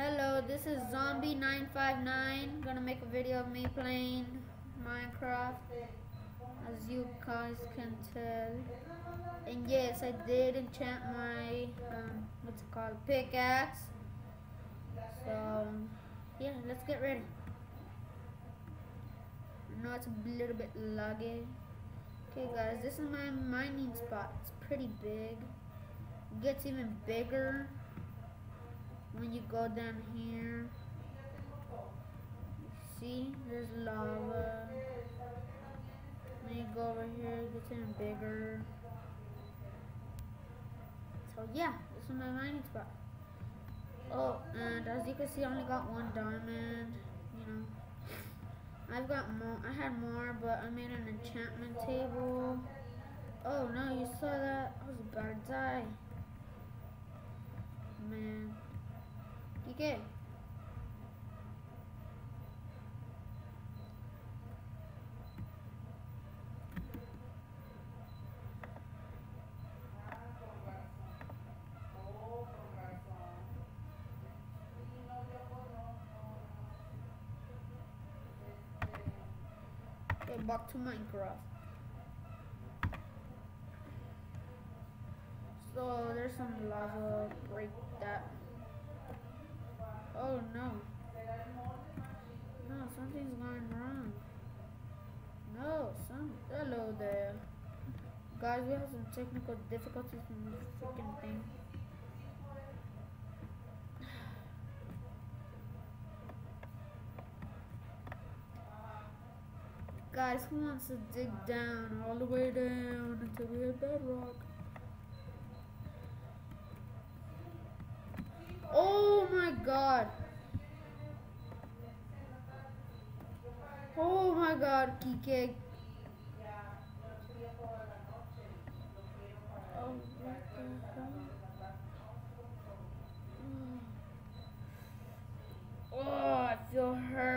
Hello, this is Zombie959. Gonna make a video of me playing Minecraft, as you guys can tell. And yes, I did enchant my, um, what's it called, pickaxe. So, yeah, let's get ready. I know it's a little bit laggy. Okay guys, this is my mining spot. It's pretty big. It gets even bigger when you go down here. See, there's lava. When you go over here, it gets even bigger. So yeah, this is my mining spot. Oh, and as you can see, I only got one diamond. You know. I've got more. I had more, but I made an enchantment table. Oh no, you saw that? I was about to die. Get back to Minecraft. So there's some lava, break that. Oh no. No, something's going wrong. No, some, hello there. Guys, we have some technical difficulties in this freaking thing. Guys, who wants to dig down all the way down until we hit bedrock? Oh my god. Oh my god, Kike. Oh, I feel hurt.